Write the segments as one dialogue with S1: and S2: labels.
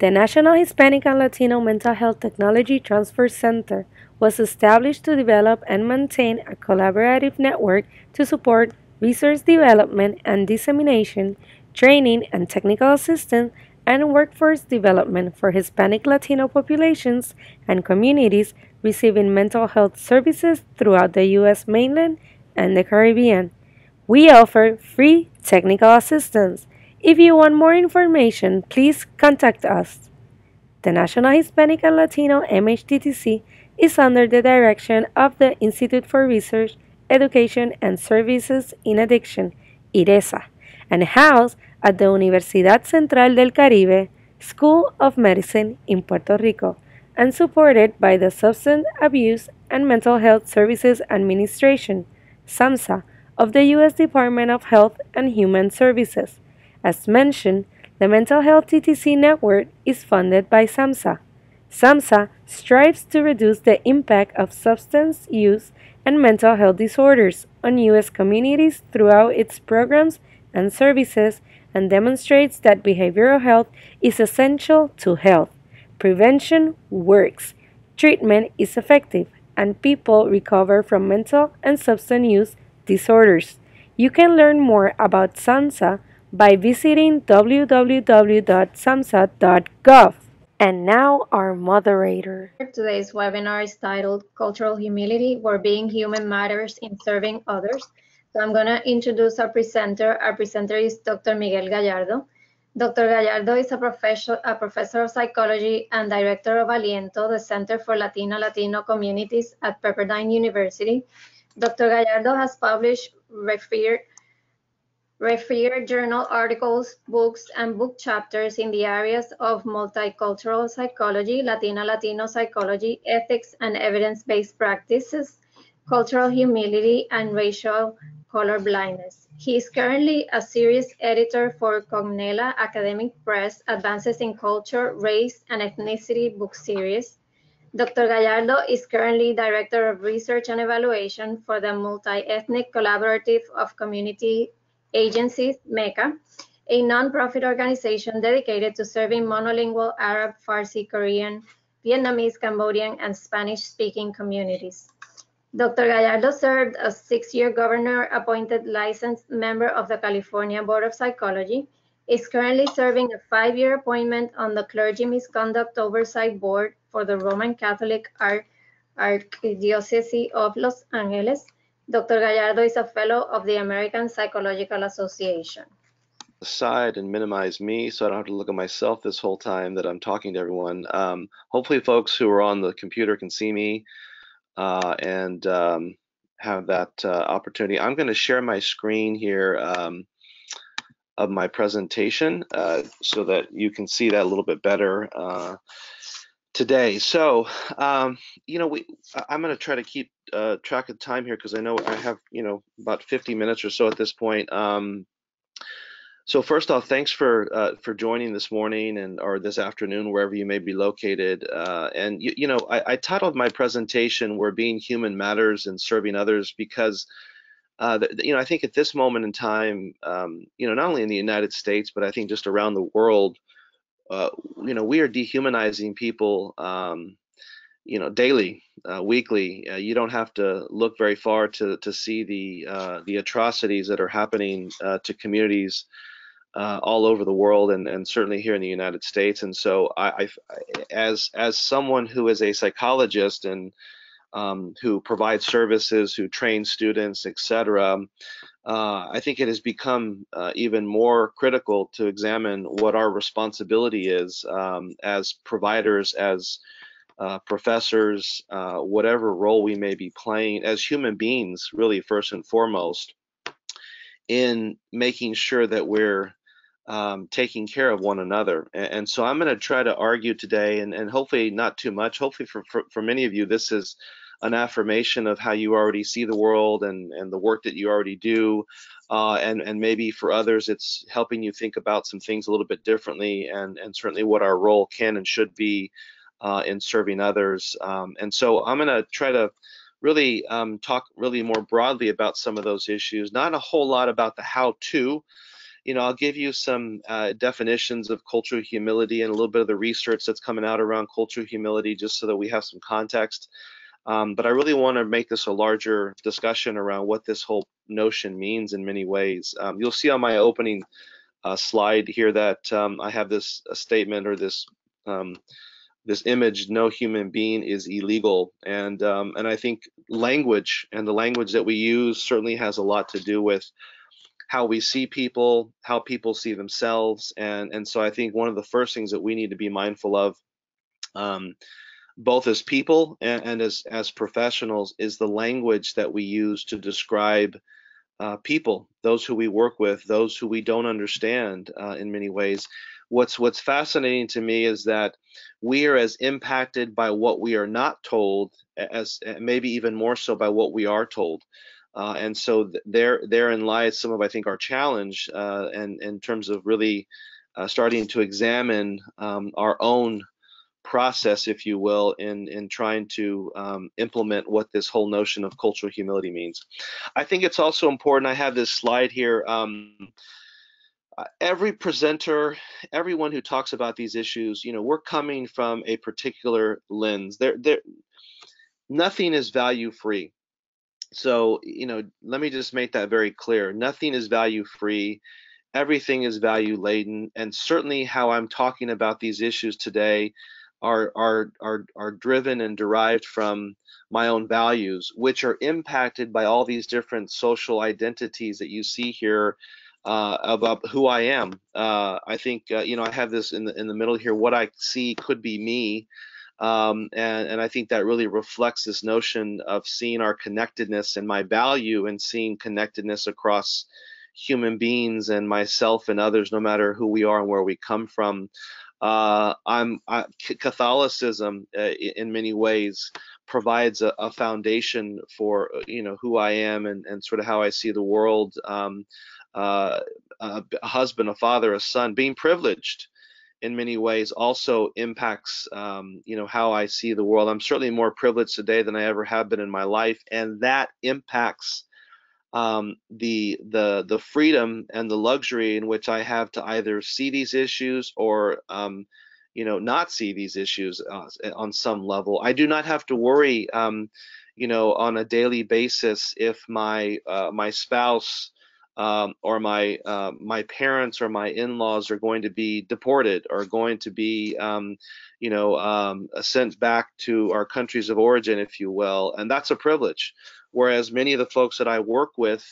S1: The National Hispanic and Latino Mental Health Technology Transfer Center was established to develop and maintain a collaborative network to support research development and dissemination, training and technical assistance, and workforce development for Hispanic Latino populations and communities receiving mental health services throughout the U.S. mainland and the Caribbean. We offer free technical assistance if you want more information, please contact us. The National Hispanic and Latino MHTTC is under the direction of the Institute for Research, Education and Services in Addiction, IRESA, and housed at the Universidad Central del Caribe School of Medicine in Puerto Rico, and supported by the Substance Abuse and Mental Health Services Administration, SAMHSA, of the U.S. Department of Health and Human Services. As mentioned, the Mental Health TTC network is funded by SAMHSA. SAMHSA strives to reduce the impact of substance use and mental health disorders on U.S. communities throughout its programs and services and demonstrates that behavioral health is essential to health. Prevention works, treatment is effective, and people recover from mental and substance use disorders. You can learn more about SAMHSA by visiting www.samhsa.gov. And now our moderator.
S2: Today's webinar is titled Cultural Humility, where being human matters in serving others. So I'm going to introduce our presenter. Our presenter is Dr. Miguel Gallardo. Dr. Gallardo is a professor, a professor of psychology and director of Aliento, the Center for Latino Latino Communities at Pepperdine University. Dr. Gallardo has published referred referred journal articles, books, and book chapters in the areas of multicultural psychology, Latina-Latino psychology, ethics and evidence-based practices, cultural humility, and racial colorblindness. He is currently a series editor for Cognella Academic Press Advances in Culture, Race, and Ethnicity book series. Dr. Gallardo is currently Director of Research and Evaluation for the Multi-Ethnic Collaborative of Community Agencies, MECA, a nonprofit organization dedicated to serving monolingual Arab, Farsi, Korean, Vietnamese, Cambodian, and Spanish-speaking communities. Dr. Gallardo served as six-year governor-appointed licensed member of the California Board of Psychology, is currently serving a five-year appointment on the Clergy Misconduct Oversight Board for the Roman Catholic Archdiocese of Los Angeles, Dr. Gallardo is a fellow of the American Psychological Association.
S3: Aside and minimize me so I don't have to look at myself this whole time that I'm talking to everyone. Um, hopefully, folks who are on the computer can see me uh, and um, have that uh, opportunity. I'm going to share my screen here um, of my presentation uh, so that you can see that a little bit better uh, today. So, um, you know, we I'm going to try to keep uh, track of time here because I know I have you know about 50 minutes or so at this point. Um, so first off, thanks for uh, for joining this morning and or this afternoon, wherever you may be located. Uh, and you, you know, I, I, titled my presentation "Where Being Human Matters and Serving Others" because uh, you know I think at this moment in time, um, you know, not only in the United States, but I think just around the world, uh, you know, we are dehumanizing people, um, you know, daily, uh, weekly. Uh, you don't have to look very far to to see the uh, the atrocities that are happening uh, to communities uh, all over the world, and and certainly here in the United States. And so, I, I as as someone who is a psychologist and um, who provides services, who trains students, etc uh, I think it has become uh, even more critical to examine what our responsibility is um, as providers, as uh, professors, uh, whatever role we may be playing as human beings, really first and foremost, in making sure that we're um, taking care of one another. And, and so I'm going to try to argue today, and, and hopefully not too much. Hopefully for, for, for many of you, this is an affirmation of how you already see the world and, and the work that you already do. Uh, and, and maybe for others, it's helping you think about some things a little bit differently and, and certainly what our role can and should be uh, in serving others. Um, and so I'm going to try to really um, talk really more broadly about some of those issues, not a whole lot about the how to you know, I'll give you some uh, definitions of cultural humility and a little bit of the research that's coming out around cultural humility, just so that we have some context. Um, but I really want to make this a larger discussion around what this whole notion means in many ways. Um, you'll see on my opening uh, slide here that um, I have this statement or this um, this image: "No human being is illegal," and um, and I think language and the language that we use certainly has a lot to do with how we see people, how people see themselves, and and so I think one of the first things that we need to be mindful of, um, both as people and, and, as as professionals, is the language that we use to describe uh, people, those who we work with, those who we don't understand uh, in many ways. What's what's fascinating to me is that we are as impacted by what we are not told as maybe even more so by what we are told. Uh, and so th there therein lies some of I think our challenge uh, and in terms of really uh, starting to examine um, our own process, if you will, in in trying to um, implement what this whole notion of cultural humility means. I think it's also important. I have this slide here. Um, uh, every presenter, everyone who talks about these issues, you know, we're coming from a particular lens. There, there, nothing is value free so, you know, let me just make that very clear. Nothing is value free. Everything is value laden. And certainly how I'm talking about these issues today are, are, are, are driven and derived from my own values, which are impacted by all these different social identities that you see here uh, about who I am. Uh, I think, uh, you know, I have this in the, in the middle here, what I see could be me. Um, and, and I think that really reflects this notion of seeing our connectedness and my value and seeing connectedness across human beings and myself and others, no matter who we are and where we come from. Uh, I'm I, Catholicism uh, in many ways provides a, a, foundation for you know who I am and, and sort of how I see the world. Um, uh, a husband, a father, a son, being privileged in many ways also impacts um, you know how I see the world. I'm certainly more privileged today than I ever have been in my life, and that impacts um, the the the freedom and the luxury in which I have to either see these issues or um, you know not see these issues uh, on some level. I do not have to worry um, you know on a daily basis if my uh, my spouse um, or my uh, my parents or my in-laws are going to be deported or going to be um, you know um, sent back to our countries of origin if you will and that's a privilege whereas many of the folks that I work with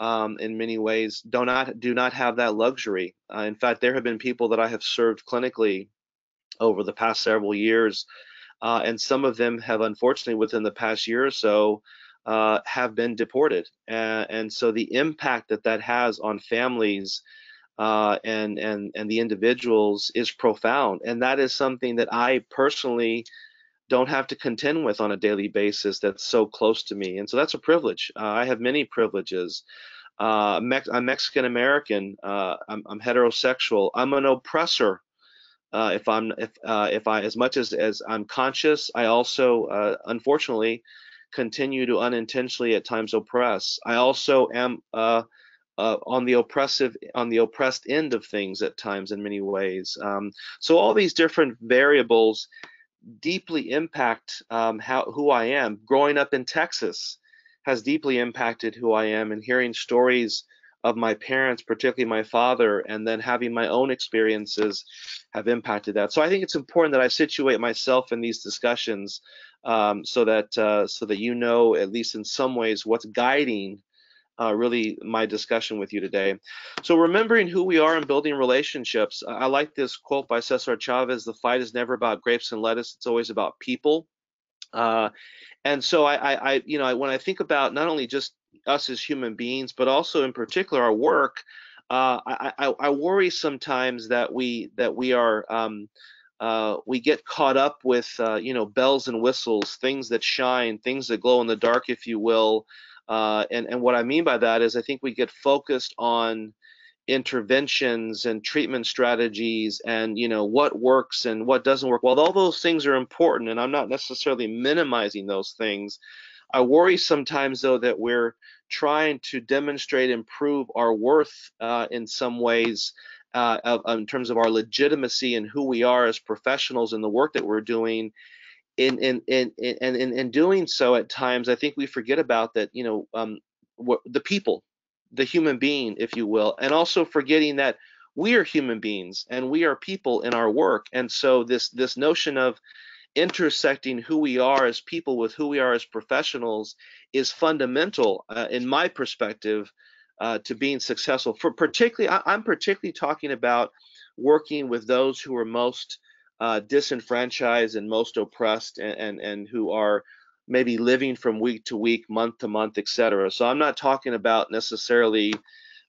S3: um, in many ways do not do not have that luxury uh, in fact there have been people that I have served clinically over the past several years uh, and some of them have unfortunately within the past year or so uh, have been deported. And so the impact that that has on families uh, and, and, and the individuals is profound. And that is something that I personally don't have to contend with on a daily basis that's so close to me. And so that's a privilege. Uh, I have many privileges. Uh, Mex I'm Mexican American. Uh, I'm, I'm, heterosexual. I'm an oppressor. if I'm if if I as much as as I'm conscious, I also unfortunately continue to unintentionally at times oppress. I also am uh, uh, on the oppressive, on the oppressed end of things at times in many ways. Um, so all these different variables deeply impact um, how who I am. Growing up in Texas has deeply impacted who I am, and hearing stories of my parents, particularly my father, and then having my own experiences have impacted that. So I think it's important that I situate myself in these discussions um, so that uh, so that you know at least in some ways what's guiding uh, really my discussion with you today. So remembering who we are and building relationships. I like this quote by Cesar Chavez: "The fight is never about grapes and lettuce; it's always about people." Uh, and so I, I, I, you know, when I think about not only just us as human beings, but also in particular our work, uh, I, I, I, worry sometimes that we that we are um, uh, we get caught up with uh, you know bells and whistles, things that shine, things that glow in the dark, if you will. Uh, and and what I mean by that is I think we get focused on interventions and treatment strategies and you know what works and what doesn't work. Well, all those things are important, and I'm not necessarily minimizing those things. I worry sometimes though that we're trying to demonstrate and prove our worth uh, in some ways uh, of, in terms of our legitimacy and who we are as professionals in the work that we're doing. In in in in in, in doing so, at times I think we forget about that. You know, um, the people, the human being, if you will, and also forgetting that we are human beings and we are people in our work. And so this this notion of intersecting who we are as people with who we are as professionals is fundamental uh, in my perspective uh, to being successful for particularly I, am particularly talking about working with those who are most uh, disenfranchised and most oppressed and, and, and who are maybe living from week to week month to month etc so i'm not talking about necessarily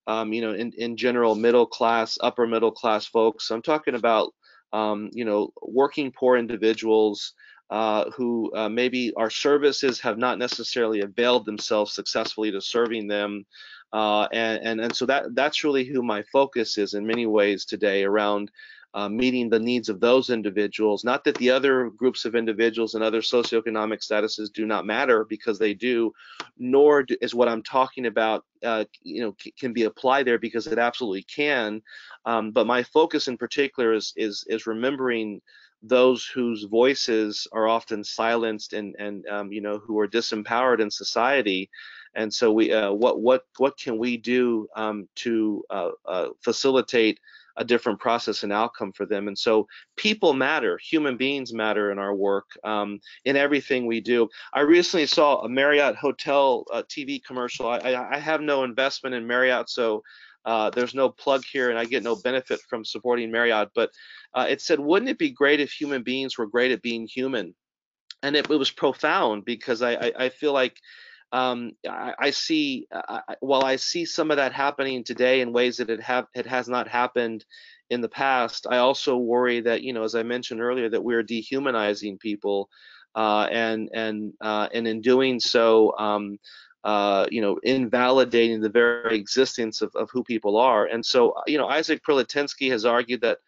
S3: um, you know in, in general middle class upper middle class folks i'm talking about um, you know, working poor individuals uh, who uh, maybe our services have not necessarily availed themselves successfully to serving them. Uh, and, and, and so that that's really who my focus is in many ways today around uh, meeting the needs of those individuals. Not that the other groups of individuals and other socioeconomic statuses do not matter because they do, nor do, is what I'm talking about, uh, you know, can be applied there because it absolutely can. Um, but my focus in particular is is is remembering those whose voices are often silenced and and um, you know who are disempowered in society and so we uh, what what what can we do um, to uh, uh, facilitate a different process and outcome for them. And so people matter, human beings matter in our work, um, in everything we do. I recently saw a Marriott hotel uh, TV commercial. I, I, I, have no investment in Marriott, so uh, there's no plug here and I get no benefit from supporting Marriott, but uh, it said, wouldn't it be great if human beings were great at being human? And it, it was profound because I, I, I feel like um, I, I, see uh, while I see some of that happening today in ways that it have it has not happened in the past. I also worry that you know, as I mentioned earlier, that we're dehumanizing people, uh, and and uh, and in doing so. Um, uh, you know, invalidating the very existence of, of who people are. And so, you know, Isaac Prilleltensky has argued that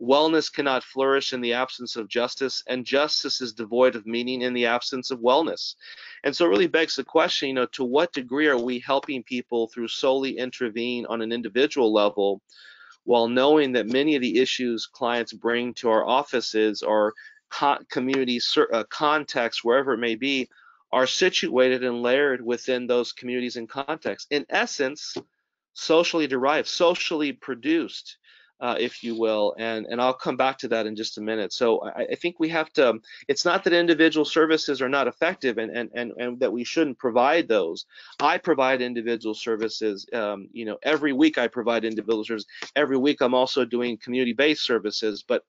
S3: Wellness cannot flourish in the absence of justice, and justice is devoid of meaning in the absence of wellness. And so it really begs the question, you know, to what degree are we helping people through solely intervene on an individual level while knowing that many of the issues clients bring to our offices or community uh, contexts, wherever it may be, are situated and layered within those communities and contexts. In essence, socially derived, socially produced uh, if you will, and and I'll come back to that in just a minute. So I, I, think we have to. It's not that individual services are not effective and and and, and that we shouldn't provide those. I provide individual services. Um, you know, every week I provide individual services. Every week I'm also doing community-based services. But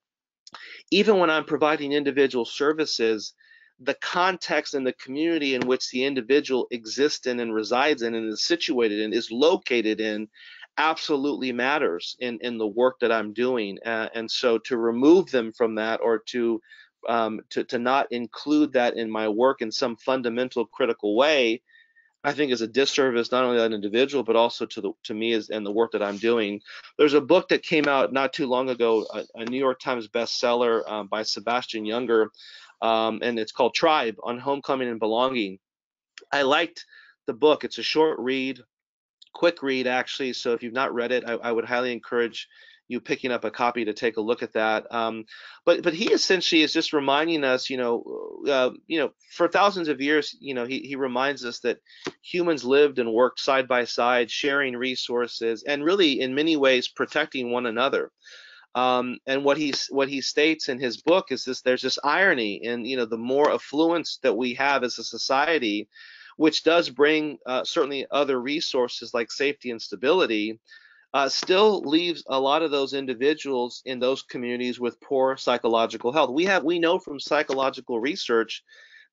S3: even when I'm providing individual services, the context and the community in which the individual exists in and resides in and is situated in is located in absolutely matters in in the work that I'm doing. Uh, and so to remove them from that or to um, to to not include that in my work in some fundamental critical way, I think is a disservice not only to that individual but also to the to me as, and the work that I'm doing. There's a book that came out not too long ago, a, a New York Times bestseller um, by Sebastian Junger, um, and it's called Tribe on Homecoming and Belonging. I liked the book. It's a short read quick read actually. So if you've not read it, I, I would highly encourage you picking up a copy to take a look at that. Um, but but he essentially is just reminding us, you know, uh, you know, for thousands of years, you know, he he reminds us that humans lived and worked side by side, sharing resources, and really in many ways protecting one another. Um, and what he what he states in his book is this: there's this irony in you know the more affluence that we have as a society, which does bring uh, certainly other resources like safety and stability, uh, still leaves a lot of those individuals in those communities with poor psychological health. We have we know from psychological research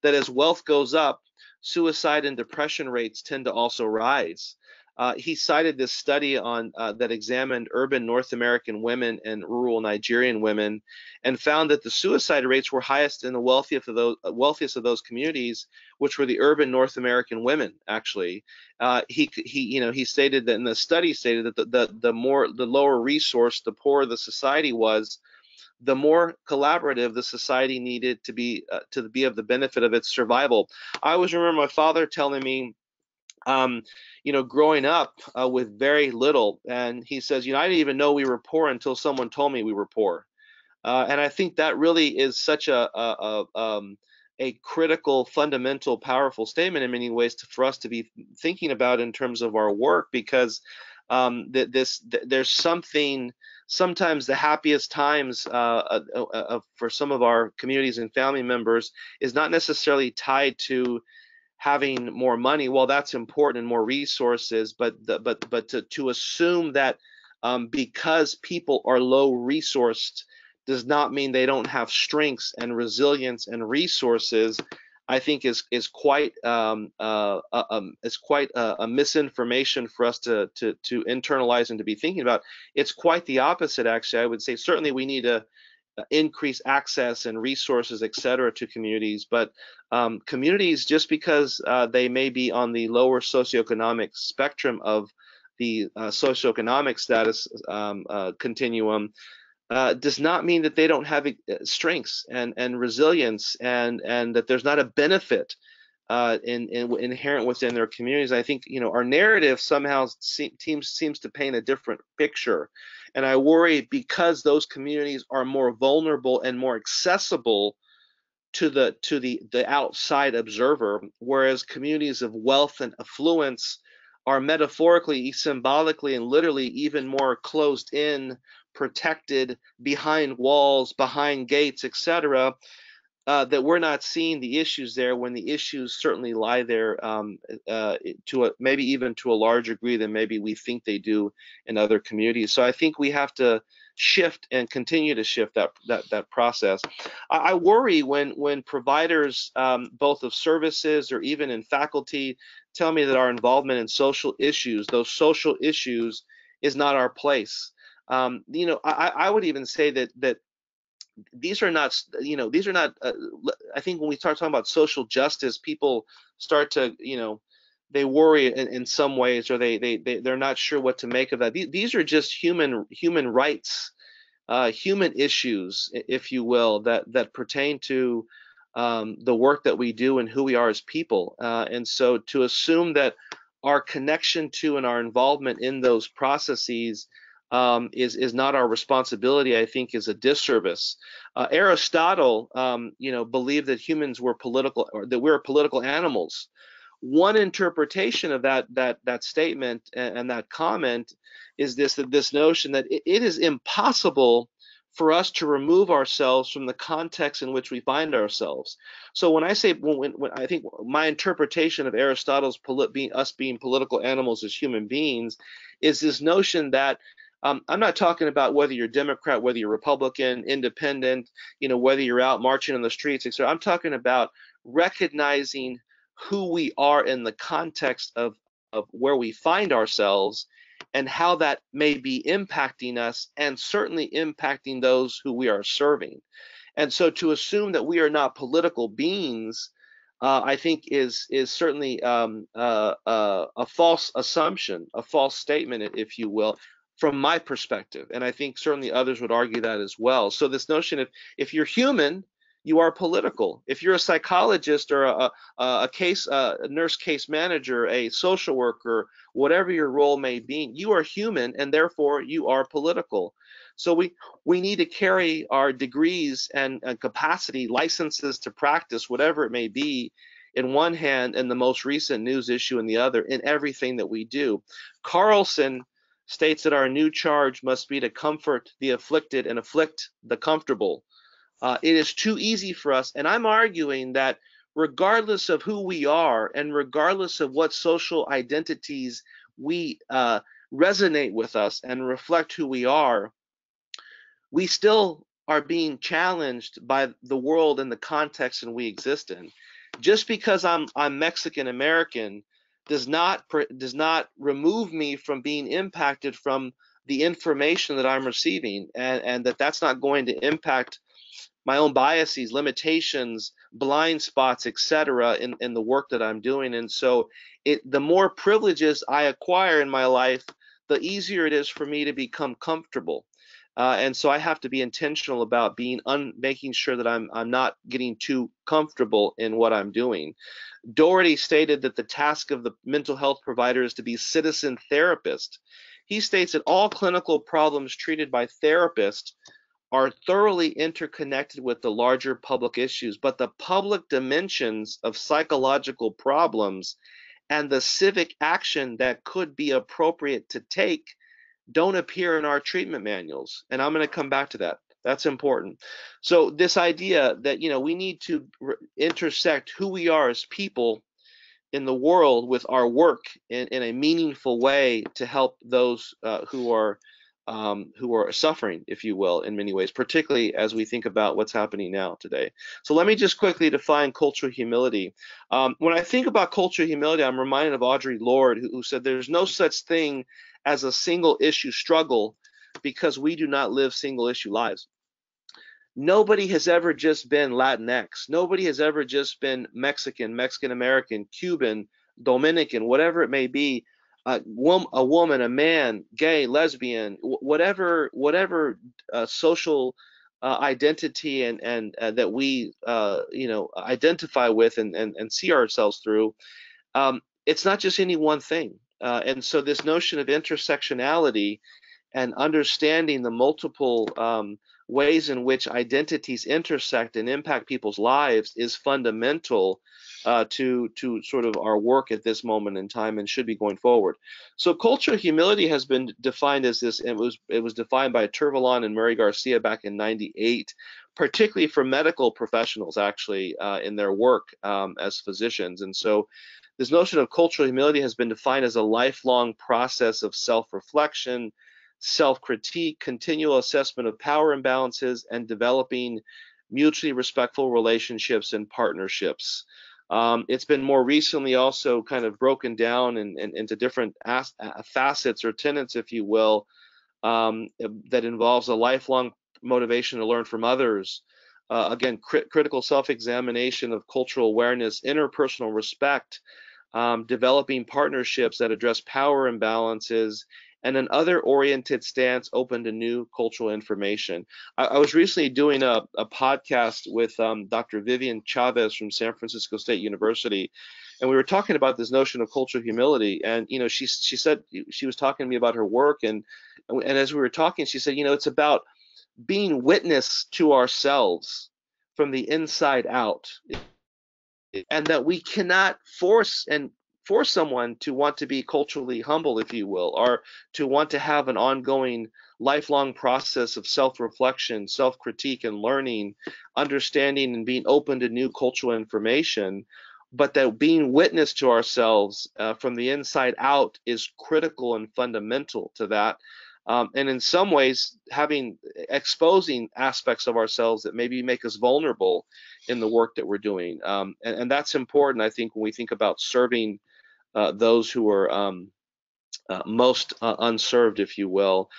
S3: that as wealth goes up, suicide and depression rates tend to also rise. Uh, he cited this study on uh, that examined urban North American women and rural Nigerian women, and found that the suicide rates were highest in the wealthiest of those wealthiest of those communities, which were the urban North American women. Actually, uh, he he you know he stated that in the study stated that the, the the more the lower resource, the poorer the society was, the more collaborative the society needed to be uh, to be of the benefit of its survival. I always remember my father telling me, um, you know, growing up uh, with very little, and he says, you know, I didn't even know we were poor until someone told me we were poor, uh, and I think that really is such a, a, a um, a critical, fundamental, powerful statement in many ways to, for us to be thinking about in terms of our work because um, that this th there's something sometimes the happiest times uh, uh, uh, uh, for some of our communities and family members is not necessarily tied to having more money well that's important and more resources but the, but but to, to assume that um, because people are low resourced does not mean they don't have strengths and resilience and resources I think is is quite um, uh, uh, um, is quite a, a, misinformation for us to, to to internalize and to be thinking about. It's quite the opposite, actually. I would say certainly we need to increase access and resources, et cetera, to communities. But um, communities, just because uh, they may be on the lower socioeconomic spectrum of the uh, socioeconomic status um, uh, continuum, uh, does not mean that they don't have uh, strengths and, and resilience and, and that there's not a benefit uh, in, in, inherent within their communities. I think you know our narrative somehow seems seems to paint a different picture, and I worry because those communities are more vulnerable and more accessible to the to the the outside observer, whereas communities of wealth and affluence are metaphorically, symbolically, and literally even more closed in protected behind walls, behind gates, etc. Uh, that we're not seeing the issues there when the issues certainly lie there um, uh, to a, maybe even to a larger degree than maybe we think they do in other communities. So I think we have to shift and continue to shift that that, that process. I, I worry when when providers um, both of services or even in faculty tell me that our involvement in social issues, those social issues, is not our place. Um, you know, I, I would even say that that these are not, you know, these are not. Uh, I think when we start talking about social justice, people start to, you know, they worry in, in some ways, or they they they they're not sure what to make of that. These, these are just human human rights, uh, human issues, if you will, that that pertain to um, the work that we do and who we are as people. Uh, and so to assume that our connection to and our involvement in those processes um, is is not our responsibility. I think is a disservice. Uh, Aristotle, um, you know, believed that humans were political or that we we're political animals. One interpretation of that that that statement and, and that comment is this that this notion that it, it is impossible for us to remove ourselves from the context in which we find ourselves. So when I say when, when I think my interpretation of Aristotle's being, us being political animals as human beings is this notion that um, I'm not talking about whether you're Democrat, whether you're Republican, Independent, you know, whether you're out marching on the streets, etc. I'm talking about recognizing who we are in the context of of where we find ourselves and how that may be impacting us and certainly impacting those who we are serving. And so to assume that we are not political beings, uh, I think is is certainly um, uh, uh, a false assumption, a false statement, if you will from my perspective and i think certainly others would argue that as well. So this notion of if you're human you are political. If you're a psychologist or a, a, a case a nurse case manager a social worker whatever your role may be you are human and therefore you are political. So we we need to carry our degrees and, and capacity licenses to practice whatever it may be in one hand and the most recent news issue in the other in everything that we do. Carlson states that our new charge must be to comfort the afflicted and afflict the comfortable. Uh, it is too easy for us, and I'm arguing that regardless of who we are and regardless of what social identities we uh, resonate with us and reflect who we are, we still are being challenged by the world and the context in we exist in. Just because I'm I'm Mexican American does not does not remove me from being impacted from the information that I'm receiving, and, and that that's not going to impact my own biases, limitations, blind spots, etc. In, in the work that I'm doing. And so, it the more privileges I acquire in my life, the easier it is for me to become comfortable. Uh, and so I have to be intentional about being un- making sure that I'm I'm not getting too comfortable in what I'm doing. Doherty stated that the task of the mental health provider is to be citizen therapist. He states that all clinical problems treated by therapists are thoroughly interconnected with the larger public issues, but the public dimensions of psychological problems and the civic action that could be appropriate to take don't appear in our treatment manuals. And I'm going to come back to that. That's important. So this idea that you know we need to intersect who we are as people in the world with our work in, in a meaningful way to help those uh, who are um, who are suffering, if you will, in many ways, particularly as we think about what's happening now today. So let me just quickly define cultural humility. Um, when I think about cultural humility, I'm reminded of Audre Lorde, who, who said there's no such thing as a single issue struggle because we do not live single issue lives. Nobody has ever just been Latinx. Nobody has ever just been Mexican, Mexican American, Cuban, Dominican, whatever it may be. a woman, a man, gay, lesbian, whatever, whatever uh, social uh, identity and and uh, that we uh, you know identify with and, and and see ourselves through. Um, it's not just any one thing. Uh, and so this notion of intersectionality and understanding the multiple um, ways in which identities intersect and impact people's lives is fundamental uh, to to sort of our work at this moment in time and should be going forward. So cultural humility has been defined as this. It was it was defined by Tervalon and Murray Garcia back in '98, particularly for medical professionals actually uh, in their work um, as physicians. And so this notion of cultural humility has been defined as a lifelong process of self-reflection, self-critique, continual assessment of power imbalances, and developing mutually respectful relationships and partnerships. Um, it's been more recently also kind of broken down in, in, into different as, facets or tenets, if you will, um, that involves a lifelong motivation to learn from others, uh, again, critical self-examination of cultural awareness, interpersonal respect, um, developing partnerships that address power imbalances, and an other oriented stance open to new cultural information. I, I was recently doing a, a podcast with um, Dr. Vivian Chavez from San Francisco State University, and we were talking about this notion of cultural humility. And you know, she she said she was talking to me about her work, and and as we were talking, she said, you know, it's about being witness to ourselves from the inside out and that we cannot force and force someone to want to be culturally humble if you will or to want to have an ongoing lifelong process of self-reflection self-critique and learning understanding and being open to new cultural information but that being witness to ourselves uh, from the inside out is critical and fundamental to that. Um, and in some ways having exposing aspects of ourselves that maybe make us vulnerable in the work that we're doing. Um, and, and, that's important i think when we think about serving uh, those who are um, uh, most uh, unserved if you will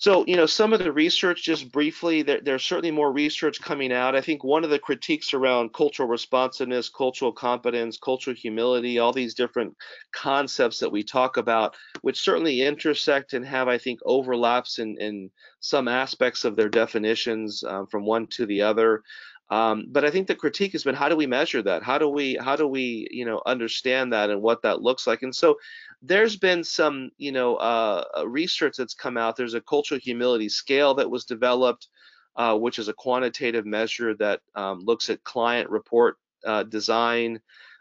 S3: so, you know, some of the research, just briefly, there, there's certainly more research coming out. I think one of the critiques around cultural responsiveness, cultural competence, cultural humility, all these different concepts that we talk about, which certainly intersect and have, I think, overlaps in, in some aspects of their definitions um, from one to the other. Um, but I think the critique has been how do we measure that? How do we how do we you know understand that and what that looks like? And so there's been some, you know, uh, research that's come out. There's a cultural humility scale that was developed, uh, which is a quantitative measure that um, looks at client report uh, design,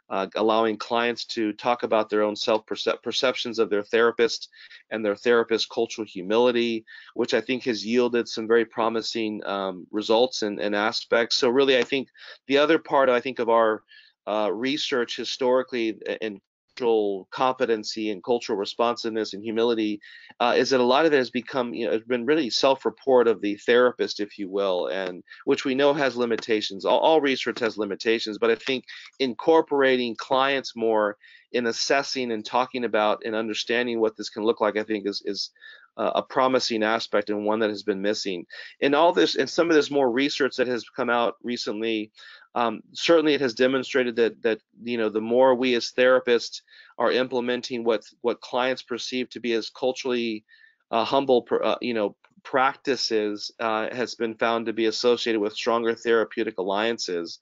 S3: uh, allowing clients to talk about their own self perceptions of their therapist and their therapist cultural humility, which I think has yielded some very promising um, results and, and, aspects. So really, I think the other part I think of our uh, research historically in cultural competency and cultural responsiveness and humility uh, is that a lot of it has become, you know, it's been really self-report of the therapist, if you will, and which we know has limitations. All, all research has limitations, but I think incorporating clients more in assessing and talking about and understanding what this can look like, I think is is uh, a promising aspect and one that has been missing. In all this, and some of this more research that has come out recently um, certainly it has demonstrated that that you know the more we as therapists are implementing what what clients perceive to be as culturally uh, humble uh, you know practices uh, has been found to be associated with stronger therapeutic alliances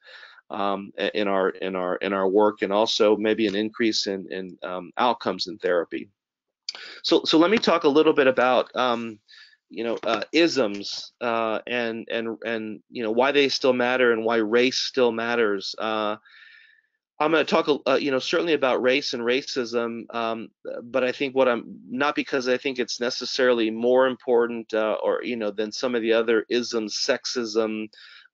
S3: um, in our in our in our work, and also maybe an increase in in um, outcomes in therapy. So so let me talk a little bit about um, you know uh, isms uh, and and and you know why they still matter and why race still matters. Uh, I'm going to talk, uh, you know, certainly about race and racism, um, but I think what I'm not because I think it's necessarily more important uh, or you know than some of the other isms, sexism,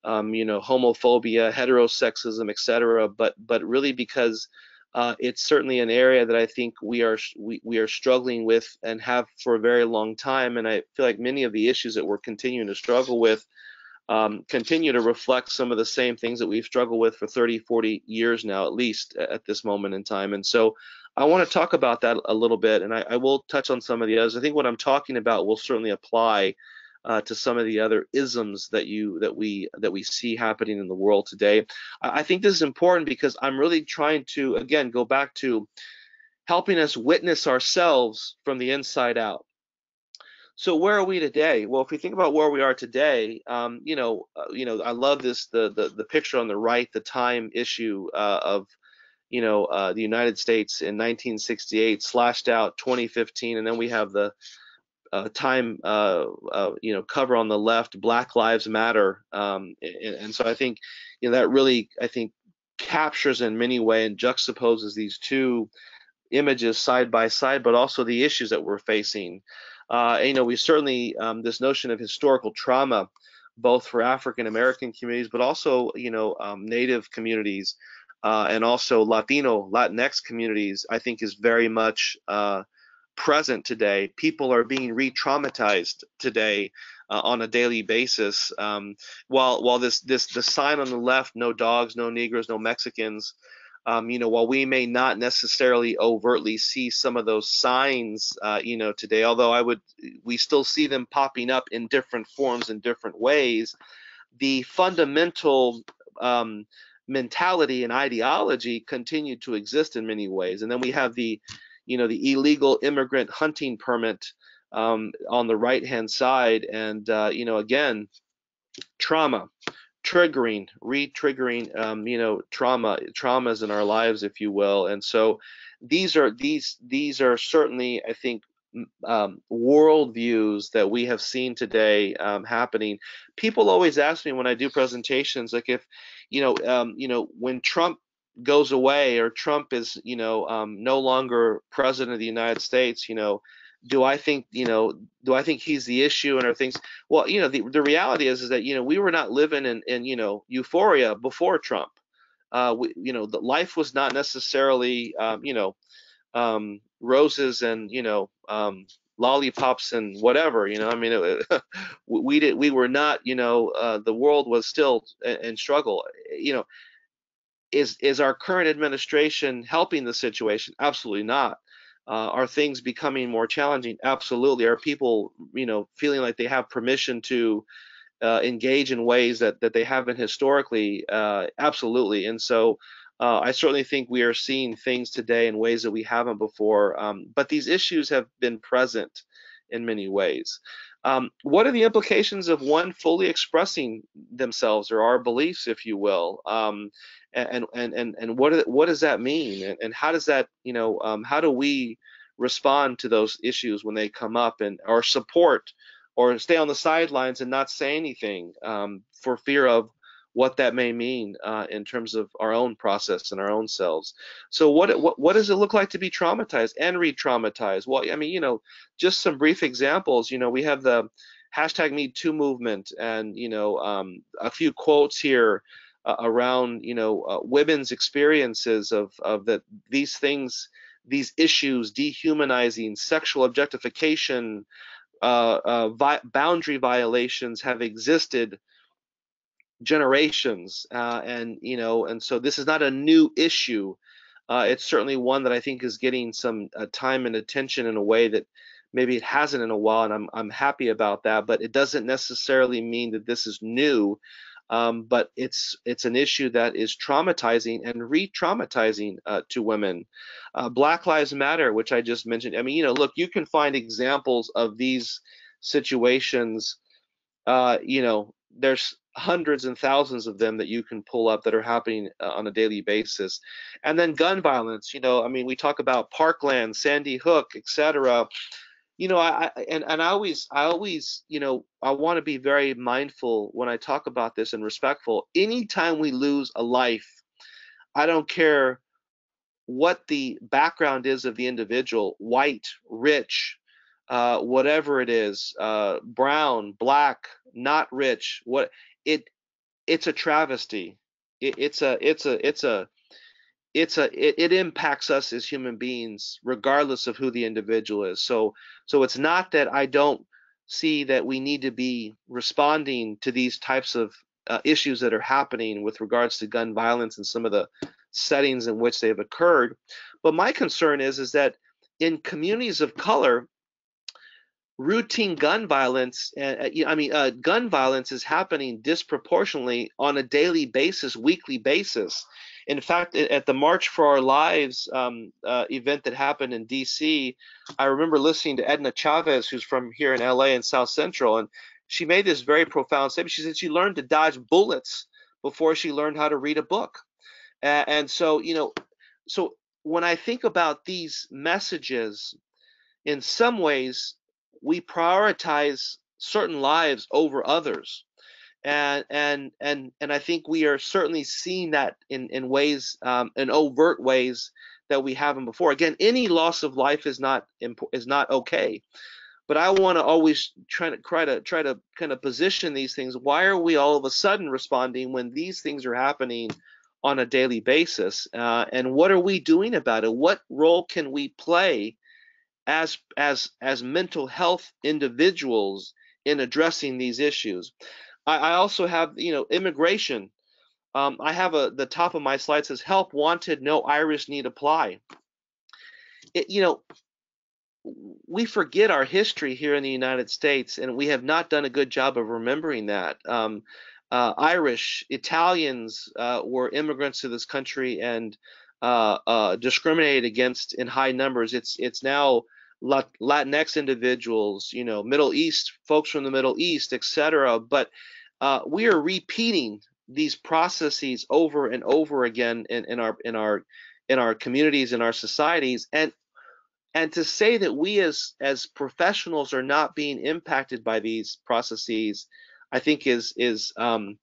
S3: um, you know, homophobia, heterosexism, etc. But but really because uh, it's certainly an area that I think we are we, we are struggling with and have for a very long time. And I feel like many of the issues that we're continuing to struggle with um, continue to reflect some of the same things that we've struggled with for 30, 40 years now, at least at this moment in time. And so I want to talk about that a little bit, and I, I will touch on some of the others. I think what I'm talking about will certainly apply uh, to some of the other isms that you that we that we see happening in the world today. I, think this is important because I'm really trying to again go back to helping us witness ourselves from the inside out. So where are we today? Well, if we think about where we are today, um, you know, uh, you know, I love this the, the the picture on the right, the time issue uh, of, you know, uh, the United States in 1968 slashed out 2015, and then we have the uh, time, uh, uh, you know, cover on the left, Black Lives Matter, um, and, and, so I think, you know, that really I think captures in many ways and juxtaposes these two images side by side, but also the issues that we're facing. Uh, you know, we certainly um, this notion of historical trauma, both for African American communities, but also you know um, Native communities, uh, and also Latino Latinx communities, I think is very much uh, present today. People are being re-traumatized today uh, on a daily basis. Um, while while this this the sign on the left, no dogs, no Negroes, no Mexicans, um, you know, while we may not necessarily overtly see some of those signs, uh, you know, today, although I would, we still see them popping up in different forms in different ways. The fundamental um, mentality and ideology continue to exist in many ways. And then we have the, you know, the illegal immigrant hunting permit um, on the right hand side. And, uh, you know, again, trauma, triggering, re-triggering, um, you know, trauma, traumas in our lives, if you will. And so these are these these are certainly, I think, um, worldviews that we have seen today um, happening. People always ask me when I do presentations, like if, you know, um, you know, when Trump goes away or Trump is, you know, um, no longer president of the United States, you know, do I think you know do I think he's the issue and are things well you know the, the reality is is that you know we were not living in, in you know euphoria before Trump uh, we, you know the life was not necessarily um, you know um, roses and you know um, lollipops and whatever you know I mean it, we did we were not you know uh, the world was still in, in struggle you know is is our current administration helping the situation absolutely not uh, are things becoming more challenging? Absolutely. Are people, you know, feeling like they have permission to uh, engage in ways that that they haven't historically? Uh, absolutely. And so, uh, I certainly think we are seeing things today in ways that we haven't before. Um, but these issues have been present in many ways. Um, what are the implications of one fully expressing themselves or our beliefs, if you will? Um, and and and and what what does that mean? And, and how does that you know um, how do we respond to those issues when they come up and or support or stay on the sidelines and not say anything um, for fear of what that may mean uh, in terms of our own process and our own selves. So what, what what does it look like to be traumatized and re-traumatized? Well, I mean, you know, just some brief examples. You know, we have the hashtag Me Too movement, and you know, um, a few quotes here uh, around you know uh, women's experiences of of that these things, these issues, dehumanizing, sexual objectification. Uh, uh, vi boundary violations have existed generations uh, and you know and so this is not a new issue. Uh, it's certainly one that i think is getting some uh, time and attention in a way that maybe it hasn't in a while and i'm, I'm happy about that but it doesn't necessarily mean that this is new. Um, but it's it's an issue that is traumatizing and re-traumatizing uh, to women. Uh, black lives matter which i just mentioned i mean you know look you can find examples of these situations, uh, you know, there's hundreds and thousands of them that you can pull up that are happening uh, on a daily basis. And then gun violence, you know, I mean, we talk about Parkland, Sandy Hook, etc. You know, I, I and, and I always I always, you know, I want to be very mindful when I talk about this and respectful. Anytime we lose a life, I don't care what the background is of the individual, white, rich, uh, whatever it is, uh, brown, black, not rich, what it it's a travesty. It, it's a it's a it's a it's a it, it impacts us as human beings regardless of who the individual is. So so it's not that I don't see that we need to be responding to these types of uh, issues that are happening with regards to gun violence and some of the settings in which they've occurred. But my concern is is that in communities of color, routine gun violence, uh, I mean, uh, gun violence is happening disproportionately on a daily basis, weekly basis. In fact, at the March for Our Lives um, uh, event that happened in DC, I remember listening to Edna Chavez, who's from here in LA and South Central, and she made this very profound statement. She said she learned to dodge bullets before she learned how to read a book. and so, you know, so when I think about these messages, in some ways, we prioritize certain lives over others and and and and I think we are certainly seeing that in in ways um, in overt ways that we haven't before. Again, any loss of life is not is not okay, but I want to always try to try to try to kind of position these things. Why are we all of a sudden responding when these things are happening on a daily basis? Uh, and what are we doing about it? What role can we play as as as mental health individuals in addressing these issues. I, I also have you know immigration. Um, I have a the top of my slide says help wanted, no Irish need apply. It, you know, we forget our history here in the United States, and we have not done a good job of remembering that. Um, uh, Irish, Italians uh, were immigrants to this country and uh, uh, discriminated against in high numbers. It's it's now Latinx individuals, you know, Middle East folks from the Middle East, etc. But uh, we are repeating these processes over and over again in, in our in our in our communities in our societies and and to say that we as as professionals are not being impacted by these processes i think is is um,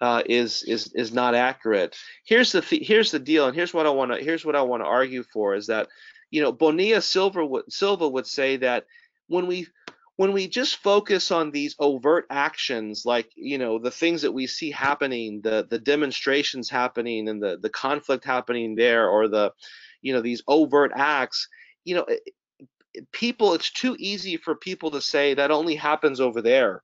S3: uh, is is is not accurate. Here's the th- here's the deal, and here's what I want to here's what I want to argue for is that you know Bonilla Silva would, Silva would say that when we when we just focus on these overt actions like you know the things that we see happening the the demonstrations happening and the the conflict happening there or the you know these overt acts you know people it's too easy for people to say that only happens over there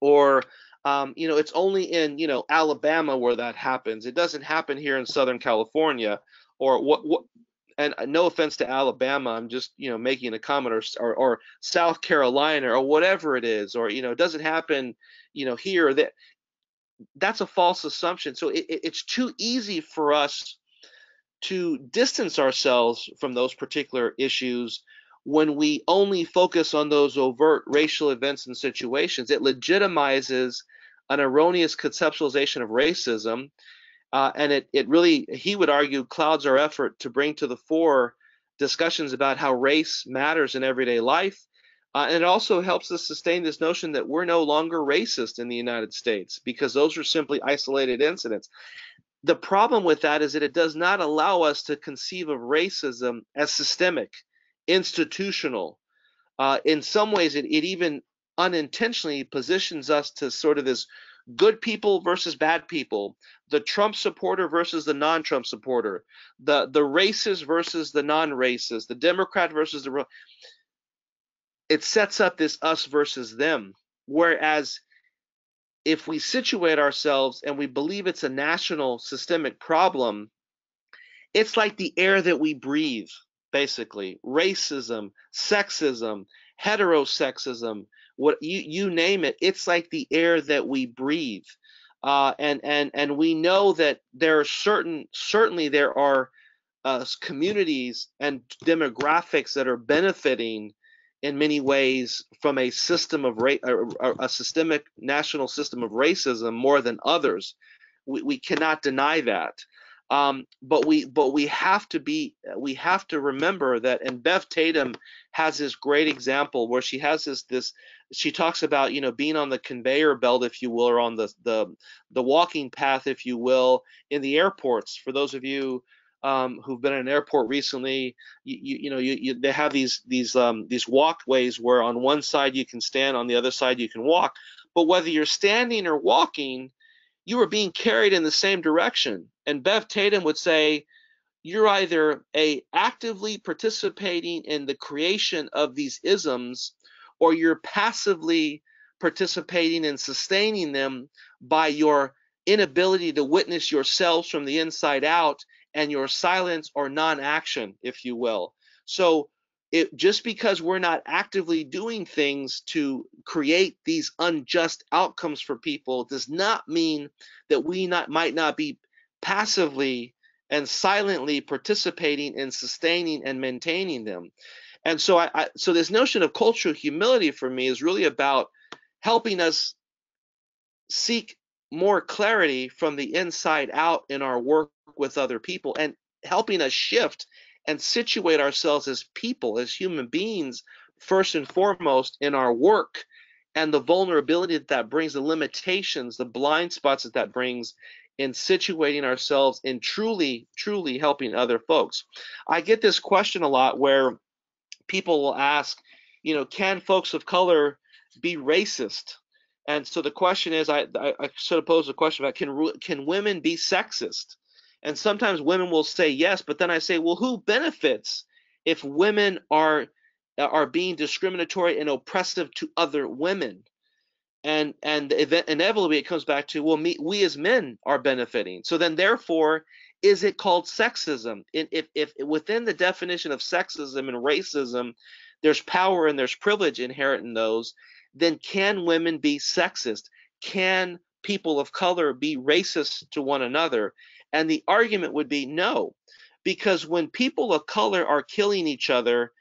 S3: or um, you know, it's only in you know Alabama where that happens. It doesn't happen here in Southern California or what what. And uh, no offense to Alabama, I'm just you know making a comment or, or or South Carolina or whatever it is, or you know it doesn't happen you know here that. That's a false assumption. So it, it's too easy for us to distance ourselves from those particular issues when we only focus on those overt racial events and situations, it legitimizes an erroneous conceptualization of racism. Uh, and it, it really, he would argue, clouds our effort to bring to the fore discussions about how race matters in everyday life. Uh, and it also helps us sustain this notion that we're no longer racist in the United States because those are simply isolated incidents. The problem with that is that it does not allow us to conceive of racism as systemic, institutional. Uh, in some ways, it, it even unintentionally positions us to sort of this good people versus bad people, the Trump supporter versus the non-Trump supporter, the the racist versus the non-racist, the Democrat versus the it sets up this us versus them. Whereas if we situate ourselves and we believe it's a national systemic problem, it's like the air that we breathe, basically. Racism, sexism, heterosexism, what you you name it it's like the air that we breathe uh, and and and we know that there are certain certainly there are uh, communities and demographics that are benefiting in many ways from a system of ra- a, a systemic national system of racism more than others. We, we cannot deny that. Um, but we but we have to be we have to remember that and Bev Tatum has this great example where she has this this she talks about you know being on the conveyor belt if you will or on the the the walking path if you will in the airports for those of you um, who've been in an airport recently, you, you, you know, you, you, they have these these um, these walkways where on one side you can stand, on the other side you can walk. But whether you're standing or walking, you are being carried in the same direction. And Bev Tatum would say, you're either a actively participating in the creation of these isms, or you're passively participating in sustaining them by your inability to witness yourselves from the inside out and your silence or non-action, if you will. So it just because we're not actively doing things to create these unjust outcomes for people does not mean that we not might not be passively and silently participating in sustaining and maintaining them. And so I, I so this notion of cultural humility for me is really about helping us seek more clarity from the inside out in our work with other people and helping us shift and situate ourselves as people, as human beings, first and foremost in our work and the vulnerability that that brings, the limitations, the blind spots that that brings in situating ourselves in truly, truly helping other folks. I get this question a lot where people will ask, you know, can folks of color be racist? And so the question is, I, I, I sort of pose the question about can can women be sexist? And sometimes women will say yes, but then I say, well, who benefits if women are are being discriminatory and oppressive to other women? And and inevitably it comes back to well, me, we as men are benefiting. So then, therefore, is it called sexism? If, if, if within the definition of sexism and racism, there's power and there's privilege inherent in those, then can women be sexist? Can people of color be racist to one another? And the argument would be no, because when people of color are killing each other,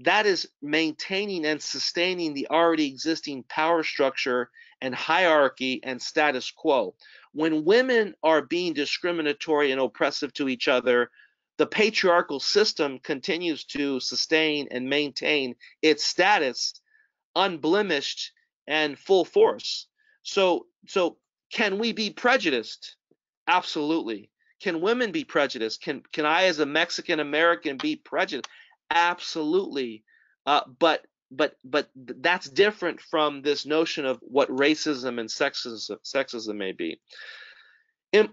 S3: that is maintaining and sustaining the already existing power structure and hierarchy and status quo. When women are being discriminatory and oppressive to each other, the patriarchal system continues to sustain and maintain its status unblemished and full force. So so can we be prejudiced? Absolutely. Can women be prejudiced? Can can I as a Mexican American be prejudiced? Absolutely. Uh, but but but that's different from this notion of what racism and sexism sexism may be.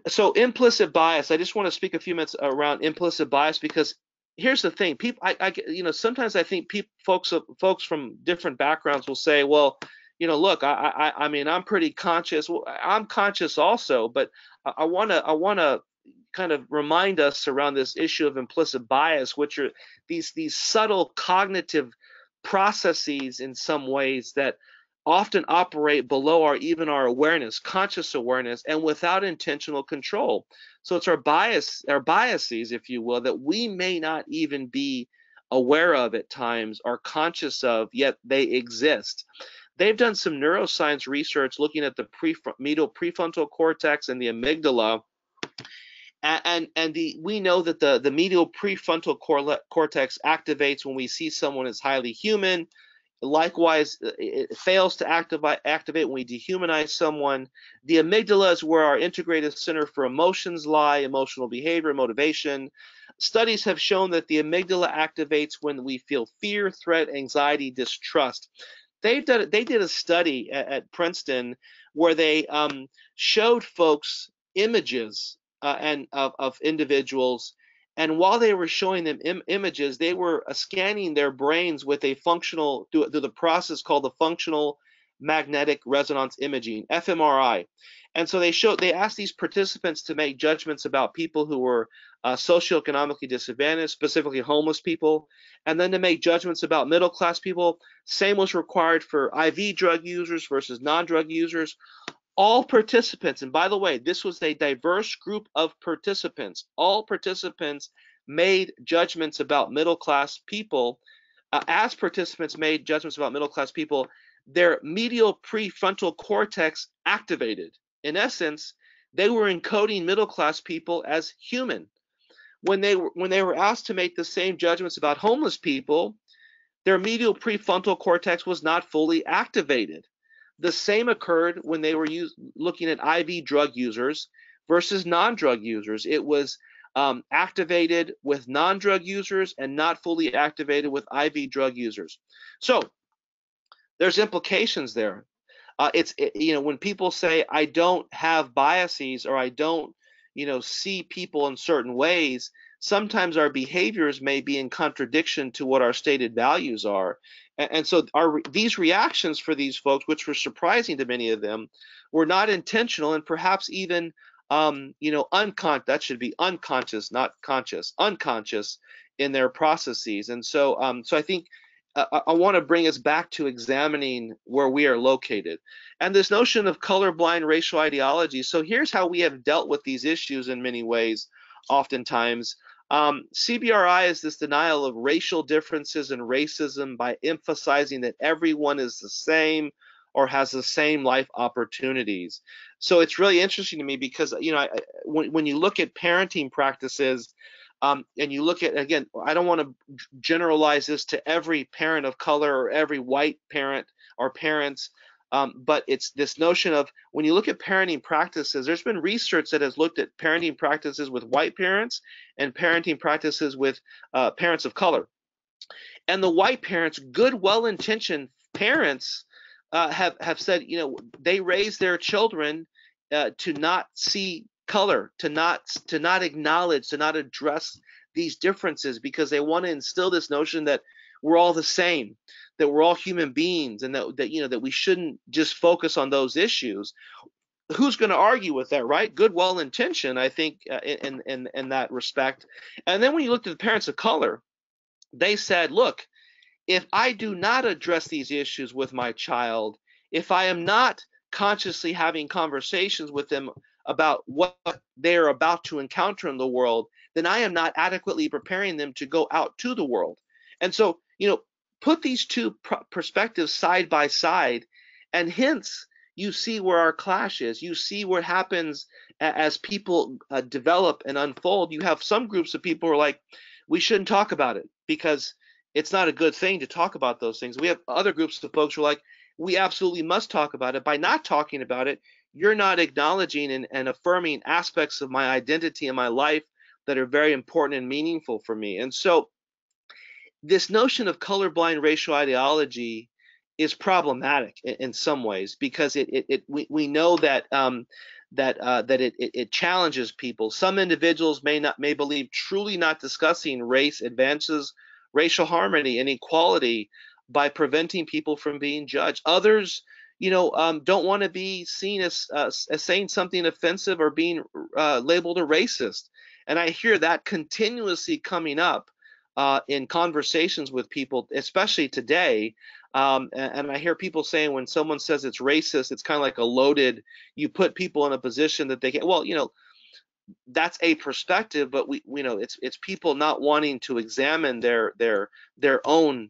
S3: so implicit bias. I just want to speak a few minutes around implicit bias because here's the thing people I, I you know sometimes i think people folks uh, folks from different backgrounds will say well you know look i i i mean i'm pretty conscious well, i'm conscious also but i want to i want to kind of remind us around this issue of implicit bias which are these these subtle cognitive processes in some ways that often operate below our even our awareness, conscious awareness, and without intentional control. So it's our bias, our biases, if you will, that we may not even be aware of at times or conscious of, yet they exist. They've done some neuroscience research looking at the medial prefrontal cortex and the amygdala. And, and, the we know that the, the medial prefrontal cortex activates when we see someone as highly human, Likewise, uh, it fails to activate, activate when we dehumanize someone. The amygdala is where our integrated center for emotions lie, emotional behavior, motivation. Studies have shown that the amygdala activates when we feel fear, threat, anxiety, distrust. They've done, they did a study at, at Princeton where they um, showed folks images uh, and of, of individuals and while they were showing them Im- images, they were uh, scanning their brains with a functional, through, through the process called the functional magnetic resonance imaging, fMRI. And so they showed, they asked these participants to make judgments about people who were uh, socioeconomically disadvantaged, specifically homeless people, and then to make judgments about middle class people. Same was required for IV drug users versus non drug users all participants, and by the way, this was a diverse group of participants, all participants made judgments about middle class people uh, as participants made judgments about middle class people, their medial prefrontal cortex activated. In essence, they were encoding middle class people as human. When they were when they were asked to make the same judgments about homeless people, their medial prefrontal cortex was not fully activated. The same occurred when they were use, looking at IV drug users versus non-drug users. It was um, activated with non-drug users and not fully activated with IV drug users. So there's implications there. Uh, it's it, you know when people say I don't have biases or I don't you know see people in certain ways, sometimes our behaviors may be in contradiction to what our stated values are. And, so our these reactions for these folks, which were surprising to many of them, were not intentional and perhaps even um, you know, uncon That should be unconscious, not conscious, unconscious in their processes. And so, um, so I think uh, I want to bring us back to examining where we are located, and this notion of colorblind racial ideology. So here's how we have dealt with these issues in many ways. Oftentimes, um, CBRI is this denial of racial differences and racism by emphasizing that everyone is the same or has the same life opportunities. So it's really interesting to me because you know I, when when you look at parenting practices. Um, and you look at again, I don't want to generalize this to every parent of color or every white parent or parents, um, but it's this notion of when you look at parenting practices, there's been research that has looked at parenting practices with white parents and parenting practices with uh, parents of color. And the white parents, good, well-intentioned parents, uh, have have said, you know, they raise their children uh, to not see color, to not to not acknowledge, to not address these differences because they want to instill this notion that we're all the same, that we're all human beings, and that that you know that we shouldn't just focus on those issues. Who's going to argue with that, right? Good, well intentioned, I think, uh, in in in that respect. And then when you looked at the parents of color, they said, look, if I do not address these issues with my child, if I am not consciously having conversations with them about what they're about to encounter in the world, then I am not adequately preparing them to go out to the world. And so, you know, put these two pr- perspectives side by side, and hence you see where our clash is. You see what happens as people uh, develop and unfold. You have some groups of people who are like, we shouldn't talk about it because it's not a good thing to talk about those things. We have other groups of folks who are like, we absolutely must talk about it. By not talking about it, you're not acknowledging and, and affirming aspects of my identity and my life that are very important and meaningful for me. And so, this notion of colorblind racial ideology is problematic in, in some ways because it, it, it we, we know that um, that uh, that it, it, it challenges people. Some individuals may not may believe truly not discussing race advances racial harmony and equality by preventing people from being judged. Others, you know, um, don't want to be seen as, uh, as saying something offensive or being uh, labeled a racist. And I hear that continuously coming up uh, in conversations with people, especially today. Um, and, I hear people saying when someone says it's racist, it's kind of like a loaded, you put people in a position that they can't, well, you know, that's a perspective, but we, you know, it's it's people not wanting to examine their their their own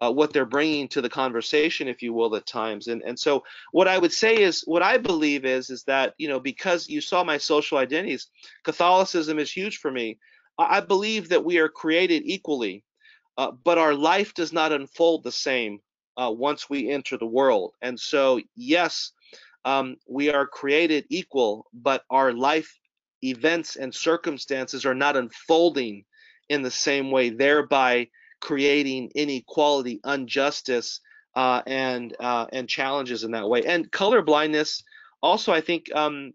S3: uh, what they're bringing to the conversation, if you will, at times. And and so what I would say is what I believe is is that you know because you saw my social identities, Catholicism is huge for me. I, believe that we are created equally, uh, but our life does not unfold the same uh, once we enter the world. And so yes. Um, we are created equal, but our life events and circumstances are not unfolding in the same way, thereby creating inequality, injustice, uh, and uh, and challenges in that way. And color blindness, also, I think, um,